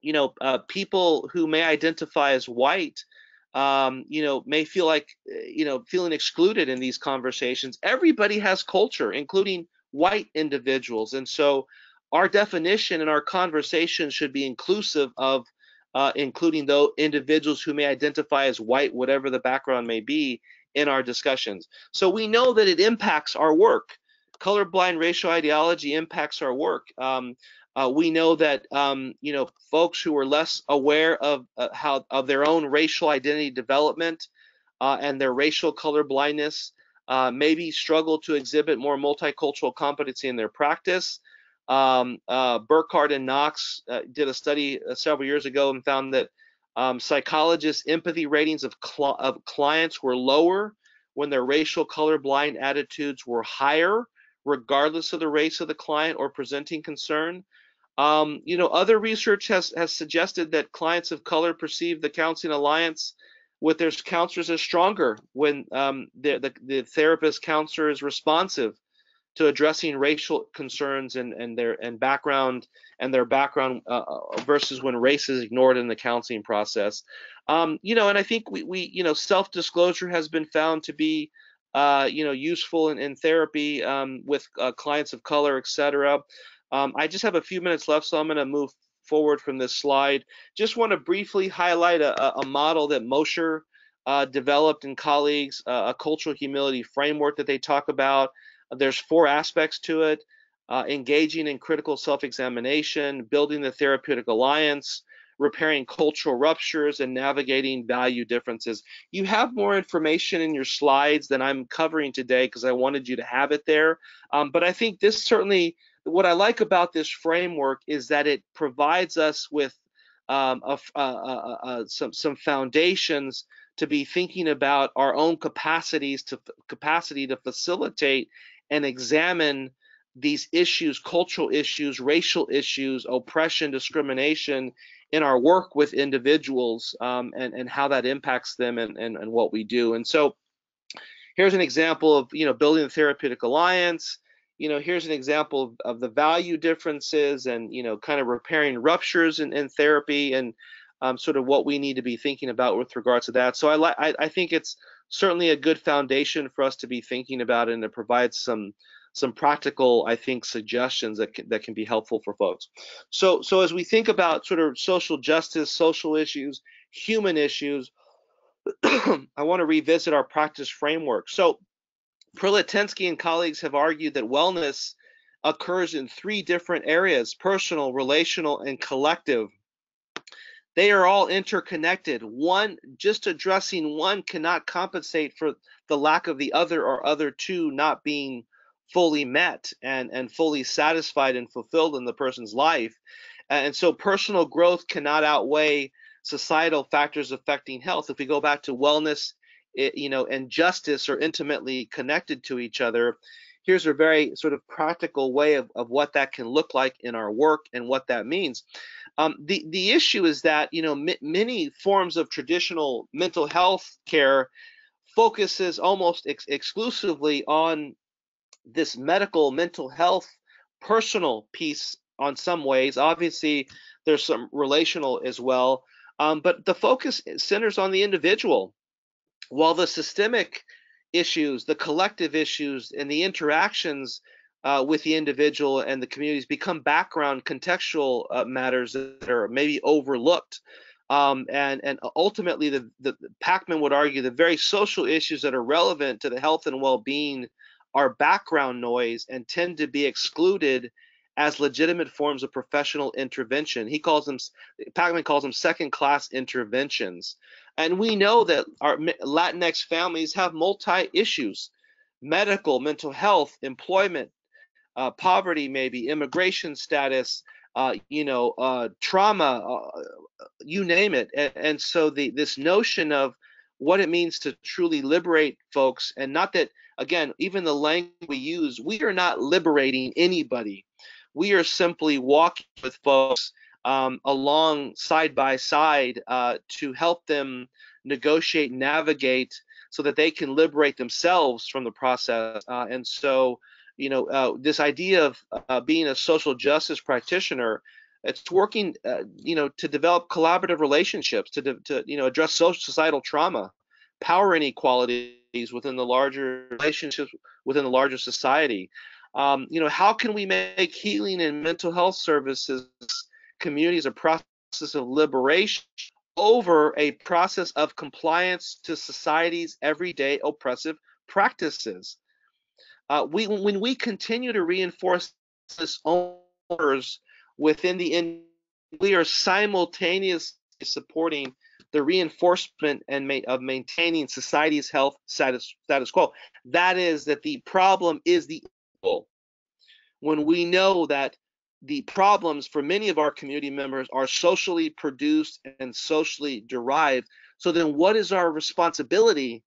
S3: you know, uh, people who may identify as white, um, you know, may feel like, you know, feeling excluded in these conversations. Everybody has culture, including white individuals, and so our definition and our conversation should be inclusive of uh, including those individuals who may identify as white, whatever the background may be, in our discussions. So we know that it impacts our work. Colorblind racial ideology impacts our work. Um, uh, we know that um, you know folks who are less aware of uh, how of their own racial identity development uh, and their racial color blindness uh, maybe struggle to exhibit more multicultural competency in their practice. Um, uh, Burkard and Knox uh, did a study several years ago and found that um, psychologists' empathy ratings of, cl of clients were lower when their racial colorblind attitudes were higher, regardless of the race of the client or presenting concern. Um, you know, other research has, has suggested that clients of color perceive the Counseling Alliance with their counselors as stronger when um, the, the, the, therapist counselor is responsive to addressing racial concerns and, and their and background and their background uh, uh, versus when race is ignored in the counseling process. Um, you know, and I think we, we you know self-disclosure has been found to be uh, you know useful in, in therapy um, with uh, clients of color, etc. Um, I just have a few minutes left, so I'm going to move forward from this slide. Just want to briefly highlight a, a model that Mosher uh, developed and colleagues, uh, a cultural humility framework that they talk about. There's four aspects to it. Uh, engaging in critical self-examination, building the therapeutic alliance, repairing cultural ruptures, and navigating value differences. You have more information in your slides than I'm covering today because I wanted you to have it there. Um, but I think this certainly what I like about this framework is that it provides us with um, a, a, a, some some foundations to be thinking about our own capacities to capacity to facilitate and examine these issues, cultural issues, racial issues, oppression, discrimination in our work with individuals um, and, and how that impacts them and, and, and what we do. And so here's an example of, you know, building the therapeutic alliance, you know, here's an example of, of, the value differences and, you know, kind of repairing ruptures in, in therapy and um, sort of what we need to be thinking about with regards to that. So I, I, I think it's certainly a good foundation for us to be thinking about and it provides some some practical, I think, suggestions that can, that can be helpful for folks. So, so as we think about sort of social justice, social issues, human issues, I want to revisit our practice framework. So Prilleltensky and colleagues have argued that wellness occurs in three different areas personal, relational, and collective. They are all interconnected. One, just addressing one cannot compensate for the lack of the other or other two not being fully met and, and fully satisfied and fulfilled in the person's life. And so personal growth cannot outweigh societal factors affecting health. If we go back to wellness it, you know, and justice are intimately connected to each other. Here's a very sort of practical way of, of what that can look like in our work and what that means. Um, the the issue is that you know many forms of traditional mental health care focuses almost ex exclusively on this medical mental health personal piece on some ways. Obviously, there's some relational as well, um, but the focus centers on the individual while the systemic issues, the collective issues, and the interactions uh, with the individual and the communities become background contextual uh, matters that are maybe overlooked. Um, and and ultimately, the, the Pakman would argue the very social issues that are relevant to the health and well-being are background noise and tend to be excluded as legitimate forms of professional intervention. He calls them, Pakman calls them second-class interventions. And we know that our Latinx families have multi issues medical, mental health, employment, uh, poverty, maybe immigration status, uh, you know, uh, trauma, uh, you name it. And, and, so the this notion of what it means to truly liberate folks, and not that again, even the language we use, we are not liberating anybody. We are simply walking with folks um, along side by side uh, to help them negotiate, navigate, so that they can liberate themselves from the process. Uh, and so, you know, uh, this idea of uh, being a social justice practitioner, it's working, uh, you know, to develop collaborative relationships, to, to you know, address social societal trauma, power inequalities within the larger relationships within the larger society. Um, you know, how can we make healing and mental health services communities a process of liberation over a process of compliance to society's everyday oppressive practices. Uh, we, when we continue to reinforce this owners within the we are simultaneously supporting the reinforcement and ma of maintaining society's health status, status quo. That is that the problem is the evil. When we know that the problems for many of our community members are socially produced and socially derived, so then what is our responsibility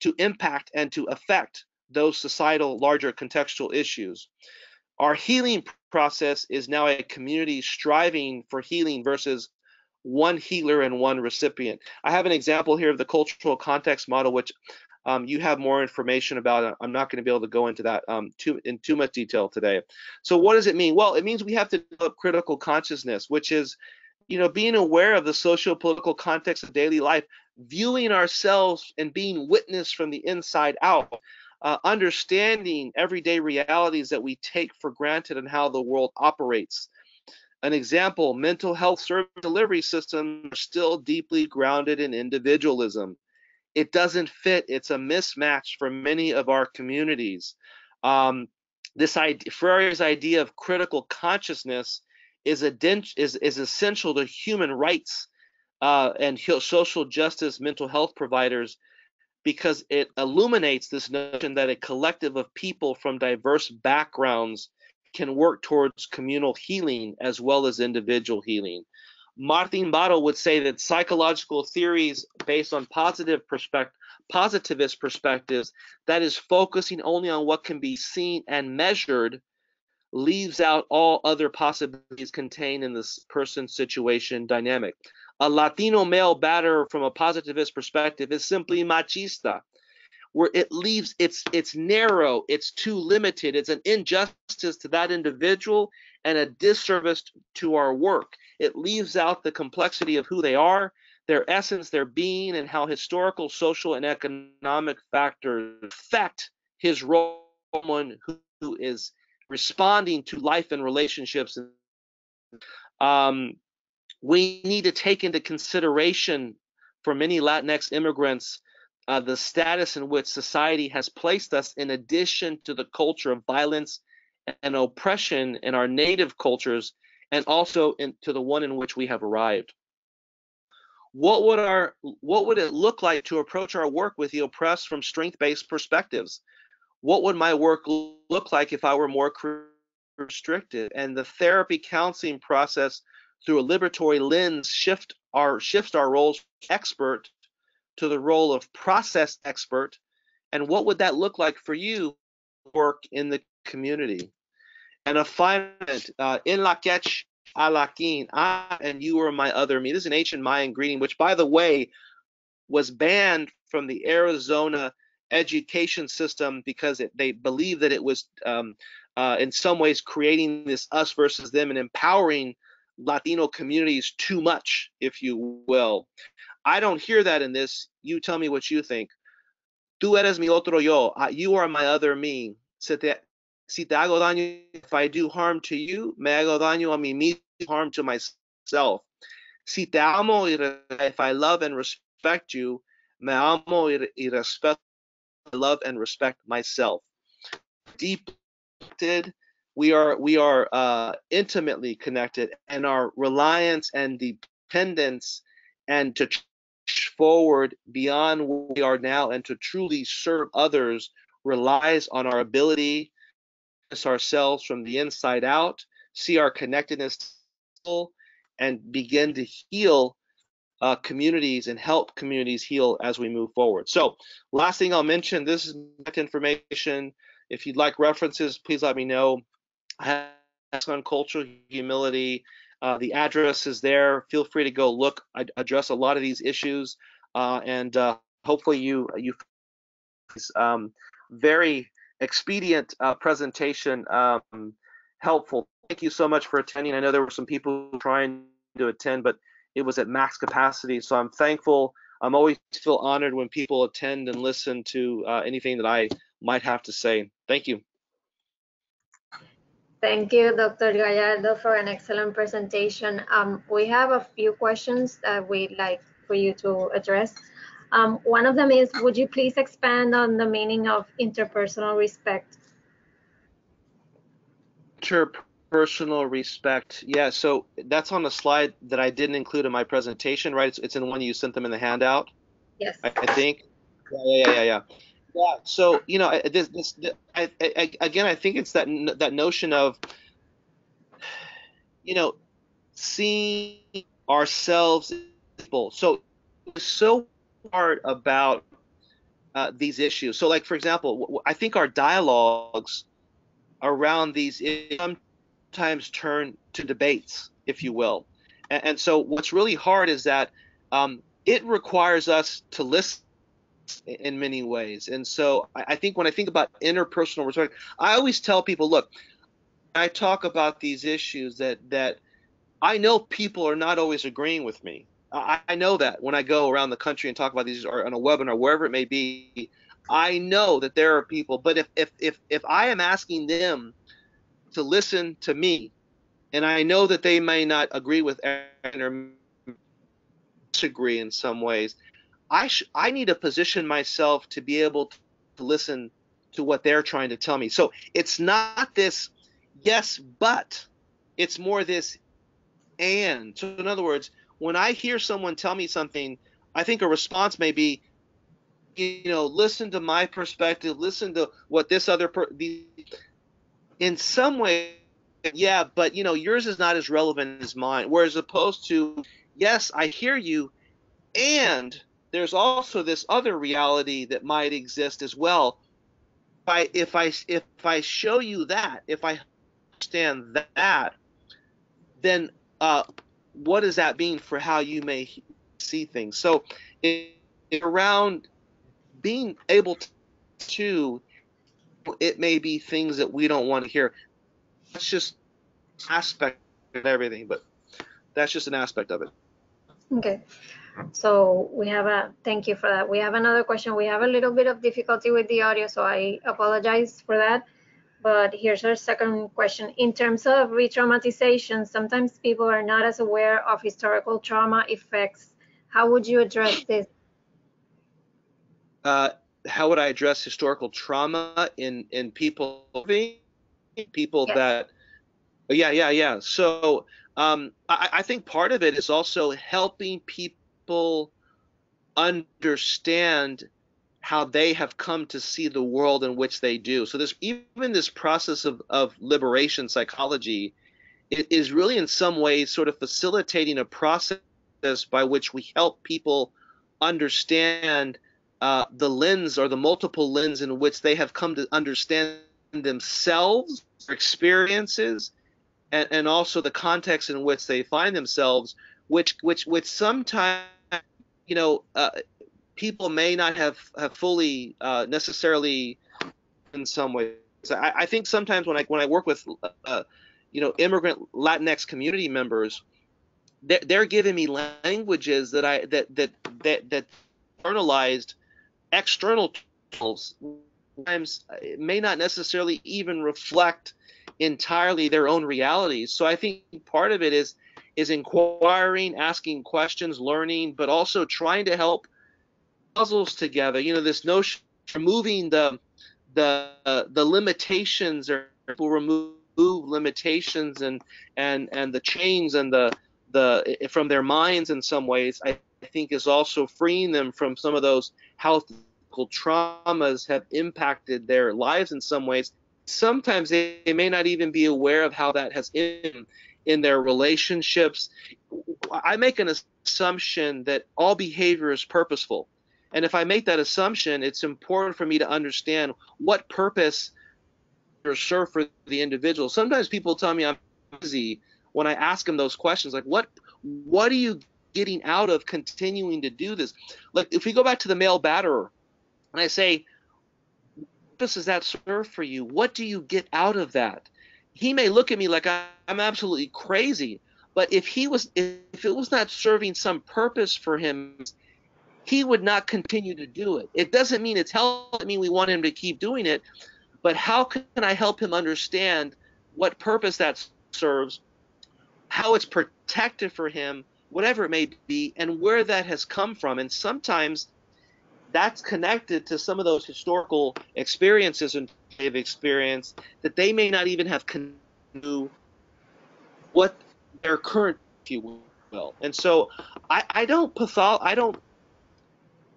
S3: to impact and to affect those societal larger contextual issues? Our healing process is now a community striving for healing versus one healer and one recipient. I have an example here of the cultural context model, which um, you have more information about. I'm not going to be able to go into that um, too in too much detail today. So what does it mean? Well, it means we have to develop critical consciousness, which is, you know, being aware of the socio-political context of daily life, viewing ourselves and being witnessed from the inside out uh, understanding everyday realities that we take for granted and how the world operates. An example mental health service delivery systems are still deeply grounded in individualism. It doesn't fit, it's a mismatch for many of our communities. Um, this idea, idea of critical consciousness is, is, is essential to human rights uh, and social justice mental health providers because it illuminates this notion that a collective of people from diverse backgrounds can work towards communal healing as well as individual healing. Martín-Baró would say that psychological theories based on positive perspective, positivist perspectives, that is focusing only on what can be seen and measured, leaves out all other possibilities contained in this person situation dynamic a Latino male batter from a positivist perspective is simply machista, where it leaves it's it's narrow, it's too limited, it's an injustice to that individual and a disservice to our work. It leaves out the complexity of who they are, their essence, their being, and how historical, social, and economic factors affect his role someone who, who is responding to life and relationships. Um, we need to take into consideration for many Latinx immigrants uh, the status in which society has placed us in addition to the culture of violence and oppression in our native cultures and also into the one in which we have arrived. What would our what would it look like to approach our work with the oppressed from strength-based perspectives? What would my work look like if i were more restricted and the therapy counseling process through a liberatory lens shift our shifts our roles expert to the role of process expert and what would that look like for you work in the community and a final uh, in lakech alakin i and you are my other me this is an ancient mayan greeting which by the way was banned from the arizona education system because it, they believe that it was um, uh, in some ways creating this us versus them and empowering Latino communities too much, if you will. I don't hear that in this. You tell me what you think. Tú eres mi otro yo. You are my other me. Si te, si te hago daño, if I do harm to you, me hago daño a mí mismo, harm to myself. Si te amo, if I love and respect you, me amo y, y respeto, love and respect myself. Deep we are we are uh, intimately connected, and our reliance and dependence, and to forward beyond where we are now, and to truly serve others relies on our ability to ourselves from the inside out, see our connectedness, and begin to heal uh, communities and help communities heal as we move forward. So, last thing I'll mention this is information. If you'd like references, please let me know on cultural humility. Uh, the address is there. Feel free to go look. I address a lot of these issues, uh, and uh, hopefully you you um, very expedient uh, presentation um, helpful. Thank you so much for attending. I know there were some people trying to attend, but it was at max capacity, so I'm thankful. I'm always feel honored when people attend and listen to uh, anything that I might have to say. Thank you.
S2: Thank you, Dr. Gallardo, for an excellent presentation. Um, we have a few questions that we'd like for you to address. Um, one of them is, would you please expand on the meaning of interpersonal respect?
S3: Interpersonal Personal respect. Yeah, so that's on the slide that I didn't include in my presentation, right? It's, it's in the one you sent them in the handout.
S2: Yes.
S3: I, I think. Yeah, yeah, yeah, yeah. Yeah. So you know, this, this, I, I, again, I think it's that that notion of, you know, seeing ourselves. So, so hard about uh, these issues. So, like for example, I think our dialogues around these sometimes turn to debates, if you will. And, and so, what's really hard is that um, it requires us to listen in many ways. And so, I, think when I think about interpersonal respect, I always tell people, look, I talk about these issues that that I know people are not always agreeing with me. I, I know that when I go around the country and talk about these or on a webinar, wherever it may be, I know that there are people. But if if if if I am asking them to listen to me, and I know that they may not agree with or disagree in some ways, I sh- I need to position myself to be able to listen to what they're trying to tell me. So it's not this yes, but it's more this and. So in other words, when I hear someone tell me something, I think a response may be, you know, listen to my perspective, listen to what this other per- the, in some way, yeah, but you know, yours is not as relevant as mine. Whereas opposed to, yes, I hear you, and there's also this other reality that might exist as well. If I if I if I show you that, if I understand that, then uh, what does that mean for how you may see things? So, it, around being able to, it may be things that we don't want to hear. That's just aspect of everything, but that's just an aspect of it.
S2: Okay. So we have a, thank you for that. We have another question. We have a little bit of difficulty with the audio, so I apologize for that. But here's our second question. In terms of re-traumatization, sometimes people are not as aware of historical trauma effects. How would you address this?
S3: Uh, how would I address historical trauma in in people people yes. that yeah yeah yeah so um, I, I think part of it is also helping people understand how they have come to see the world in which they do. So this even this process of, of liberation psychology is really in some ways sort of facilitating a process by which we help people understand uh, the lens or the multiple lens in which they have come to understand themselves, their experiences, and, and also the context in which they find themselves, which which which sometimes you know uh, people may not have, have fully uh, necessarily in some ways. I, I, think sometimes when I when I work with uh, you know immigrant Latinx community members, they're, they're, giving me languages that I that that that that internalized external tools sometimes may not necessarily even reflect entirely their own realities. So I think part of it is is inquiring, asking questions, learning, but also trying to help puzzles together. You know, this notion removing the the uh, the limitations or people remove limitations and and and the chains and the the from their minds in some ways I think is also freeing them from some of those health traumas have impacted their lives in some ways sometimes they, they may not even be aware of how that has in in their relationships i make an assumption that all behavior is purposeful and if I make that assumption, it's important for me to understand what purpose serve for the individual. Sometimes people tell me I'm busy when I ask them those questions, like what what are you getting out of continuing to do this? Like if we go back to the male batterer, and I say, what purpose does that serve for you? What do you get out of that? He may look at me like I'm absolutely crazy, but if he was if it was not serving some purpose for him he would not continue to do it. It doesn't mean it's helping me we want him to keep doing it, but how can I help him understand what purpose that serves, how it's protective for him, whatever it may be, and where that has come from. And sometimes that's connected to some of those historical experiences and they've experienced that they may not even have knew what their current, if you will. And so I, I don't pathol I don't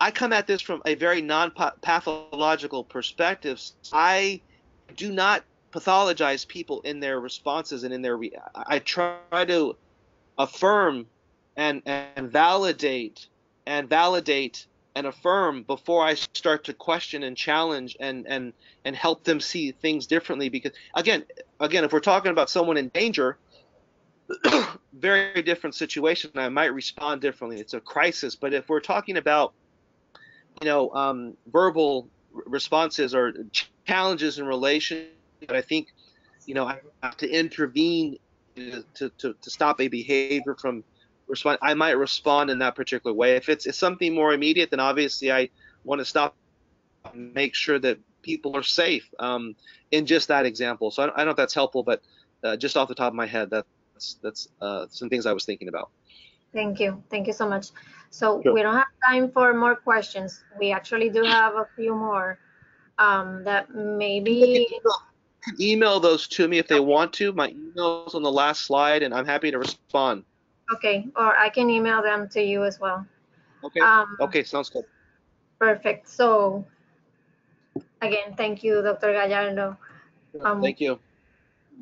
S3: I come at this from a very non-pathological perspective. I do not pathologize people in their responses and in their re- I try to affirm and and validate and validate and affirm before I start to question and challenge and and and help them see things differently because again again if we're talking about someone in danger very different situation. I might respond differently. It's a crisis. But if we're talking about you know um, verbal responses or challenges in relation I think you know I have to intervene to, to, to stop a behavior from respond i might respond in that particular way. If it's, it's something more immediate then obviously i want to stop and make sure that people are safe um, in just that example. So I, I, don't know if that's helpful but uh, just off the top of my head that's that's uh, some things i was thinking about.
S2: Thank you. Thank you so much. So
S3: Sure.
S2: we don't have time for more questions. We actually do have a few more um, that maybe
S3: email those to me if they want to. My email's on the last slide and i'm happy to respond
S2: okay or i can email them to you as well.
S3: Okay.
S2: Um,
S3: okay sounds good.
S2: perfect. So again thank you dr gallardo. Um,
S3: thank you.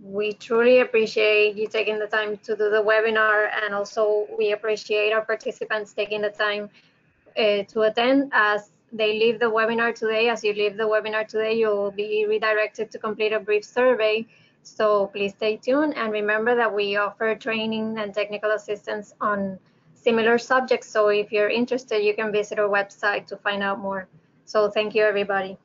S2: we truly appreciate you taking the time to do the webinar and also we appreciate our participants taking the time uh, to attend. As they leave the webinar today. As you leave the webinar today, you will be redirected to complete a brief survey. So please stay tuned and remember that we offer training and technical assistance on similar subjects. So if you're interested, you can visit our website to find out more. So thank you, everybody.